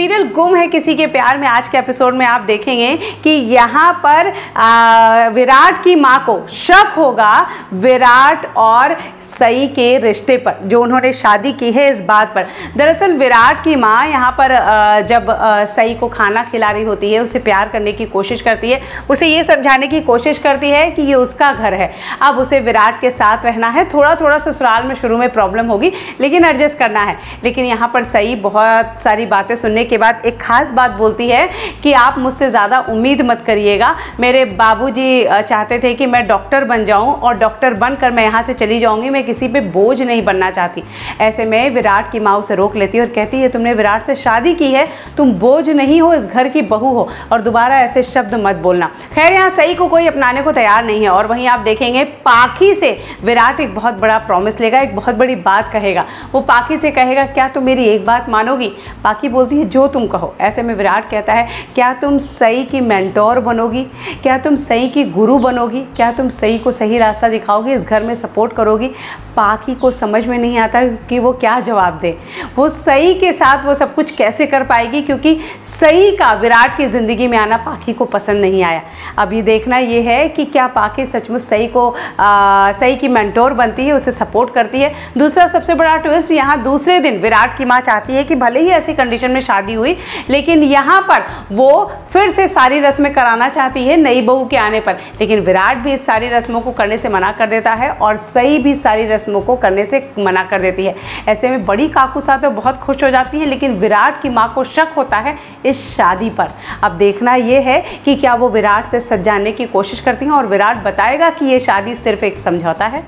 Serial गुम है किसी के प्यार में। आज के एपिसोड में आप देखेंगे कि यहाँ पर विराट की माँ को शक होगा विराट और सई के रिश्ते पर, जो उन्होंने शादी की है इस बात पर। दरअसल विराट की माँ यहाँ पर जब सई को खाना खिला रही होती है, उसे प्यार करने की कोशिश करती है, उसे ये समझाने की कोशिश करती है कि ये उसका घर है। अब उसे विराट के साथ रहना है। थोड़ा थोड़ा ससुराल में शुरू में प्रॉब्लम होगी, लेकिन एडजस्ट करना है। लेकिन यहाँ पर सई बहुत सारी बातें सुनने के बाद एक खास बात बोलती है कि आप मुझसे ज़्यादा उम्मीद मत करिएगा। मेरे बाबूजी चाहते थे कि मैं डॉक्टर बन जाऊँ और डॉक्टर बनकर मैं यहाँ से चली जाऊँगी। मैं किसी पे बोझ नहीं बनना चाहती। ऐसे में विराट की माँ उसे रोक लेती है और कहती है, तुमने विराट से शादी की है, तुम बोझ नहीं हो, इस घर की बहू हो और दोबारा ऐसे शब्द मत बोलना। खैर, यहाँ सही को कोई अपनाने को तैयार नहीं है और वहीं आप देखेंगे, पाखी से विराट एक बहुत बड़ा प्रॉमिस लेगा, एक बहुत बड़ी बात कहेगा। वो पाखी से कहेगा, क्या तुम मेरी एक बात मानोगी? पाखी बोलती है, जो तुम कहो। ऐसे में विराट कहता है क्या तुम सही की मेंटोर बनोगी? क्या तुम सही की गुरु बनोगी? क्या तुम सही को सही रास्ता दिखाओगी? इस घर में सपोर्ट करोगी? पाखी को समझ में नहीं आता कि वो क्या जवाब दे। वो सही के साथ वो सब कुछ कैसे कर पाएगी? क्योंकि सही का विराट की ज़िंदगी में आना पाखी को पसंद नहीं आया। अब ये देखना ये है कि क्या पाखी सचमुच सही को आ, सही की मैंटोर बनती है उसे सपोर्ट करती है। दूसरा सबसे बड़ा ट्विस्ट यहाँ दूसरे दिन विराट की माँ चाहती है कि भले ही ऐसी कंडीशन में शादी हुई, लेकिन यहाँ पर वो फिर से सारी रस्में कराना चाहती है नई बहू के आने पर। लेकिन विराट भी इस सारी रस्मों को करने से मना कर देता है और सही भी सारी रस्मों को करने से मना कर देती है। ऐसे में बड़ी काकू तो बहुत खुश हो जाती है, लेकिन विराट की माँ को शक होता है इस शादी पर। अब देखना यह है कि क्या वो विराट से सजाने की कोशिश करती हैं और विराट बताएगा कि ये शादी सिर्फ़ एक समझौता है।